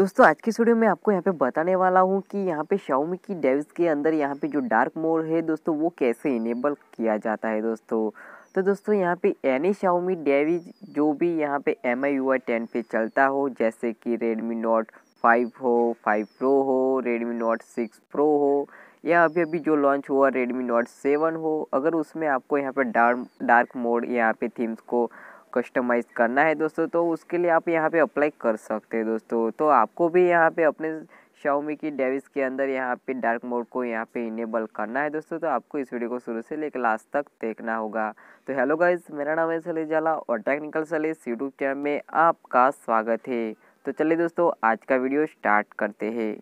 दोस्तों, आज की वीडियो में आपको यहाँ पे बताने वाला हूँ कि यहाँ पे Xiaomi की डेविस के अंदर यहाँ पे जो डार्क मोड है दोस्तों, वो कैसे इनेबल किया जाता है दोस्तों। तो दोस्तों, यहाँ पे एनी Xiaomi डेविज जो भी यहाँ पे M I U I ten पे चलता हो, जैसे कि Redmi Note 5 हो 5 Pro हो, Redmi Note 6 Pro हो, या अभी अभी जो लॉन्च हुआ Redmi Note 7 हो, अगर उसमें आपको यहाँ पे डार्क डार्क मोड यहाँ पे थीम्स को कस्टमाइज़ करना है दोस्तों तो उसके लिए आप यहाँ पे अप्लाई कर सकते हैं दोस्तों। तो आपको भी यहाँ पे अपने शाओमी की डेविस के अंदर यहाँ पे डार्क मोड को यहाँ पे इनेबल करना है दोस्तों। तो आपको इस वीडियो को शुरू से लेकर लास्ट तक देखना होगा। तो हेलो गाइज़ मेरा नाम है सली जाला और टेक्निकल सलीस यूट्यूब चैनल में आपका स्वागत है। तो चलिए दोस्तों, आज का वीडियो स्टार्ट करते हैं।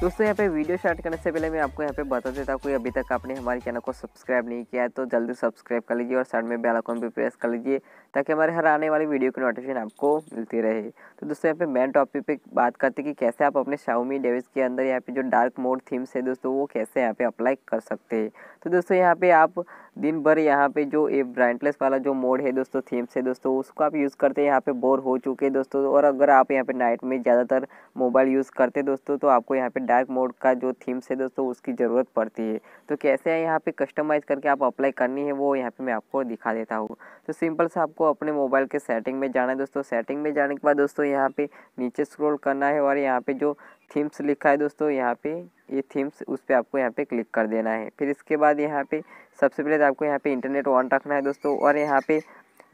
दोस्तों, यहाँ पे वीडियो स्टार्ट करने से पहले मैं आपको यहाँ पे बता देता हूँ कोई अभी तक आपने हमारे चैनल को सब्सक्राइब नहीं किया है तो जल्दी सब्सक्राइब कर लीजिए और साइड में बेल आइकन भी प्रेस कर लीजिए, ताकि हमारे हर आने वाली वीडियो की नोटिफिकेशन आपको मिलती रहे। तो दोस्तों, यहाँ पे मेन टॉपिक पे बात करते कि कैसे आप अपने शाउमी डेविस के अंदर यहाँ पे जो डार्क मोड थीम्स है दोस्तों, वो कैसे यहाँ पे अप्लाई कर सकते हैं। तो दोस्तों यहाँ पे आप दिन भर यहाँ पे जो ये ब्राइटनेस वाला जो मोड है दोस्तों थीम्स है दोस्तों, उसको आप यूज़ करते हैं, यहाँ पे बोर हो चुके हैं दोस्तों। और अगर आप यहाँ पे नाइट में ज़्यादातर मोबाइल यूज़ करते दोस्तों तो आपको यहाँ पे डार्क मोड का जो थीम्स है दोस्तों, उसकी ज़रूरत पड़ती है। तो कैसे है यहाँ पे कस्टमाइज़ करके आप अप्लाई करनी है, वो यहाँ पर मैं आपको दिखा देता हूँ। तो सिंपल से आपको अपने मोबाइल के सेटिंग में जाना है दोस्तों। सेटिंग में जाने के बाद दोस्तों, यहाँ पे नीचे स्क्रोल करना है और यहाँ पे जो थीम्स लिखा है दोस्तों यहाँ पे ये थीम्स उस पर आपको यहाँ पे क्लिक कर देना है फिर इसके बाद यहाँ पे सबसे पहले तो आपको यहाँ पे इंटरनेट ऑन रखना है दोस्तों और यहाँ पे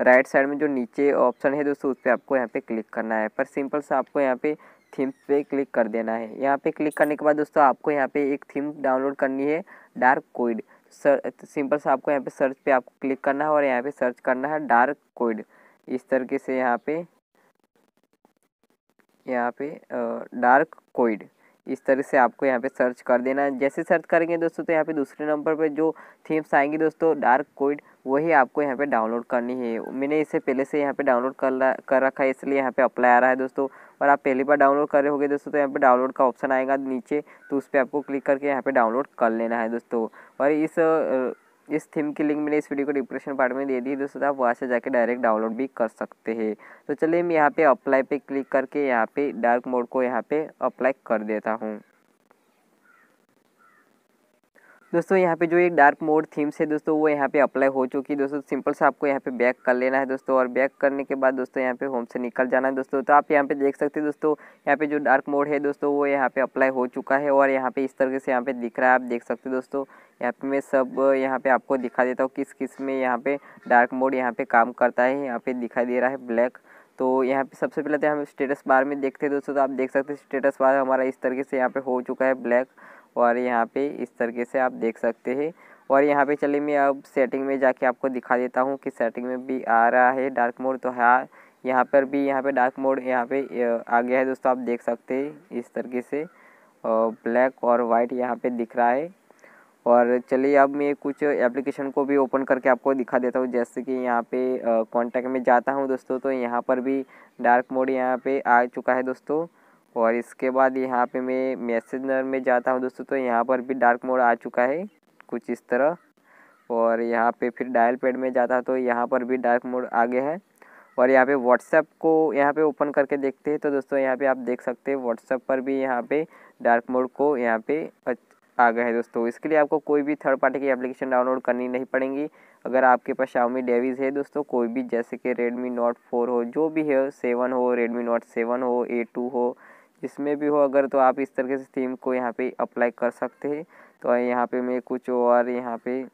राइट साइड में जो नीचे ऑप्शन है दोस्तों उस पर आपको यहाँ पे क्लिक करना है पर सिंपल से आपको यहाँ पे थीम पे क्लिक कर देना है यहाँ पे क्लिक करने के बाद दोस्तों आपको यहाँ पे एक थीम डाउनलोड करनी है डार्क कोइड सर सिंपल से आपको यहाँ पे सर्च पे आपको क्लिक करना है और यहाँ पे सर्च करना है डार्क कोइड इस तरीके से यहाँ पे यहाँ पे डार्क कोइड इस तरह से आपको यहाँ पे सर्च कर देना है। जैसे सर्च करेंगे दोस्तों तो यहाँ पे दूसरे नंबर पे जो थीम्स आएँगी दोस्तों डार्क कोइड वही आपको यहाँ पे डाउनलोड करनी है। मैंने इसे पहले से यहाँ पे डाउनलोड कर कर रखा है, इसलिए यहाँ पे अप्लाई आ रहा है दोस्तों। और आप पहली बार डाउनलोड कर रहे होगे दोस्तों तो यहाँ पे डाउनलोड का ऑप्शन आएगा नीचे तो उस पर आपको क्लिक करके यहाँ पे डाउनलोड कर लेना है दोस्तों। और इस इस थीम की लिंक मैंने इस वीडियो को डिस्क्रिप्शन पार्ट में दे दी दोस्तों आप वहाँ से जाके डायरेक्ट डाउनलोड भी कर सकते हैं। तो चलिए, मैं यहाँ पे अप्लाई पे क्लिक करके यहाँ पे डार्क मोड को यहाँ पे अप्लाई कर देता हूँ। दोस्तों यहाँ पे जो एक डार्क मोड थीम्स है दोस्तों वो यहाँ पे अप्लाई हो चुकी है दोस्तों सिंपल से आपको यहाँ पे बैक कर लेना है दोस्तों और बैक करने के बाद दोस्तों यहाँ पे होम से निकल जाना है दोस्तों तो आप यहाँ पे देख सकते हैं दोस्तों यहाँ पे जो डार्क मोड है दोस्तों वो यहाँ पे अप्लाई हो चुका है और यहाँ पे इस तरीके से यहाँ पे दिख रहा है आप देख सकते हैं दोस्तों यहाँ पे मैं सब यहाँ पे आपको दिखा देता हूँ किस किसमें यहाँ पे डार्क मोड यहाँ पे काम करता है यहाँ पे दिखाई दे रहा है ब्लैक तो यहाँ पे सबसे पहले तो हम स्टेटस बार में देखते हैं दोस्तों तो आप देख सकते हैं स्टेटस बार हमारा इस तरीके से यहाँ पे हो चुका है ब्लैक और यहाँ पे इस तरीके से आप देख सकते हैं। और यहाँ पे चलिए मैं अब सेटिंग में जाके आपको दिखा देता हूँ कि सेटिंग में भी आ रहा है डार्क मोड तो हाँ यहाँ पर भी, यहाँ पे डार्क मोड यहाँ पे आ गया है दोस्तों, आप देख सकते हैं इस तरीके से। ब्लैक और वाइट यहाँ पे दिख रहा है। और चलिए अब मैं कुछ एप्लीकेशन को भी ओपन करके आपको दिखा देता हूँ। जैसे कि यहाँ पे कॉन्टैक्ट में जाता हूँ दोस्तों तो यहाँ पर भी डार्क मोड यहाँ पे आ चुका है दोस्तों। और इसके बाद यहाँ पे मैं मैसेजर में जाता हूँ दोस्तों तो यहाँ पर भी डार्क मोड आ चुका है, कुछ इस तरह। और यहाँ पे फिर डायल पैड में जाता तो यहाँ पर भी डार्क मोड आ गया है। और यहाँ पे व्हाट्सएप को यहाँ पे ओपन करके देखते हैं तो दोस्तों यहाँ पे आप देख सकते हैं व्हाट्सएप पर भी यहाँ पे डार्क मोड को यहाँ पे आ गया है दोस्तों। इसके लिए आपको कोई भी थर्ड पार्टी की एप्लीकेशन डाउनलोड करनी नहीं पड़ेंगी। अगर आपके पास शाओमी डेविज है दोस्तों, कोई भी जैसे कि रेडमी नोट फोर हो, जो भी है सेवन हो रेडमी नोट सेवन हो ए टू हो जिसमें भी हो, अगर तो आप इस तरीके से थीम को यहाँ पे अप्लाई कर सकते हैं। तो यहाँ पे मैं कुछ और यहाँ पे,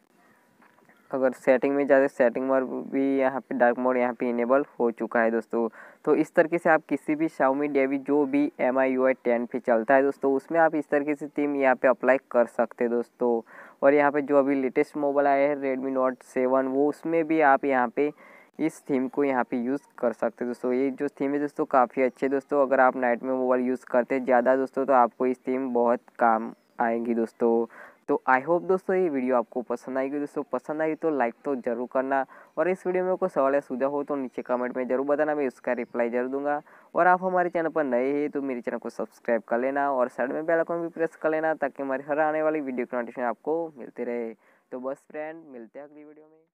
अगर सेटिंग में जाते सेटिंग में भी यहाँ पे डार्क मोड यहाँ पे इनेबल हो चुका है दोस्तों। तो इस तरीके से आप किसी भी शाउमी डेवी जो भी M I U I ten पे चलता है दोस्तों, उसमें आप इस तरीके से थीम यहाँ पे अप्लाई कर सकते हैं दोस्तों। और यहाँ पे जो अभी लेटेस्ट मोबाइल आया है रेडमी नोट सेवन वो उसमें भी आप यहाँ पे इस थीम को यहाँ पे यूज़ कर सकते हैं दोस्तों। ये जो थीम है दोस्तों, काफ़ी अच्छे दोस्तों। अगर आप नाइट में मोबाइल यूज़ करते हैं ज़्यादा दोस्तों तो आपको इस थीम बहुत काम आएँगी दोस्तों। तो आई होप दोस्तों ये वीडियो आपको पसंद आएगी। दोस्तों, पसंद आई तो लाइक तो ज़रूर करना। और इस वीडियो में कोई सवाल या सुझाव हो तो नीचे कमेंट में ज़रूर बताना। मैं उसका रिप्लाई ज़रूर दूँगा। और आप हमारे चैनल पर नए हैं तो मेरे चैनल को सब्सक्राइब कर लेना और साइड में बेल आइकन भी प्रेस कर लेना ताकि हमारे हर आने वाली वीडियो की नोटिफिकेशन आपको मिलती रहे। तो बस फ्रेंड मिलते हैं अगली वीडियो में।